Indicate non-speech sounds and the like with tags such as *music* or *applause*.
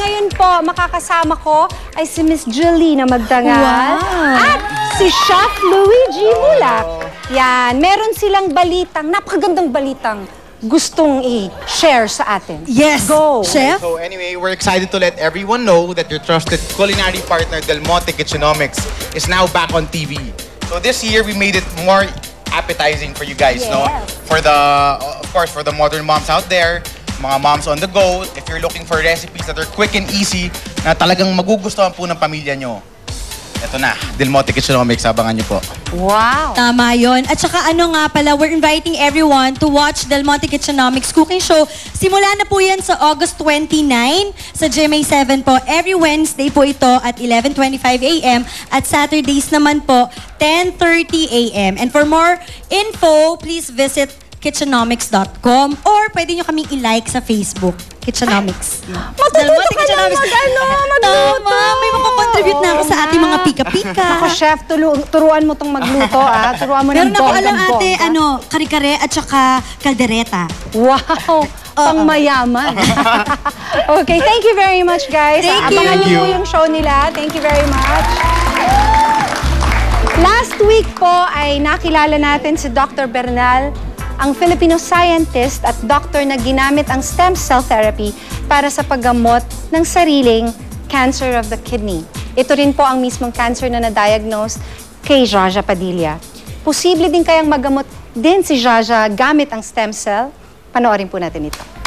ngayon po, makakasama ko ay si Miss Jelena Magdangal. Wow. At si Chef Luigi Mulak. Yan, meron silang balitang, napakagandang balitang gustong i-share sa atin. Yes. Go. Chef? So anyway, we're excited to let everyone know that your trusted culinary partner Del Monte Kitchenomics is now back on TV. So this year we made it more appetizing for you guys, no? Yes. For the of course for the modern moms out there, mga moms on the go, if you're looking for recipes that are quick and easy na talagang magugustuhan po ng pamilya nyo. Ito na, Del Monte Kitchenomics, abangan nyo po. Wow. Tama yon. At saka ano nga pala, we're inviting everyone to watch Del Monte Kitchenomics Cooking Show. Simula na po yan sa August 29 sa GMA7 po. Every Wednesday po ito at 11.25 a.m. At Saturdays naman po, 10.30 a.m. And for more info, please visit kitchenomics.com or pwede nyo kaming i-like sa Facebook, Kitchenomics. Matututo Del Monte ka lang mag, ano, magluto. Tama, may makakontribute na ako sa ating mga pika-pika. Ako, chef, tulu- turuan mo tong magluto, ah. *laughs* Turuan mo ng Meron ako alam bonggang ate, ano, kare-kare at saka kaldereta. Wow! Pang mayaman. *laughs* okay, thank you very much, guys. Thank Abangan you. niyo po yung show nila. Thank you very much. Last week po ay nakilala natin si Dr. Bernal, ang Filipino scientist at doctor na ginamit ang stem cell therapy para sa paggamot ng sariling cancer of the kidney. Ito rin po ang mismong cancer na na-diagnose kay Jaja Padilla. Posible din kayang magamot din si Jaja gamit ang stem cell? Panoorin po natin ito.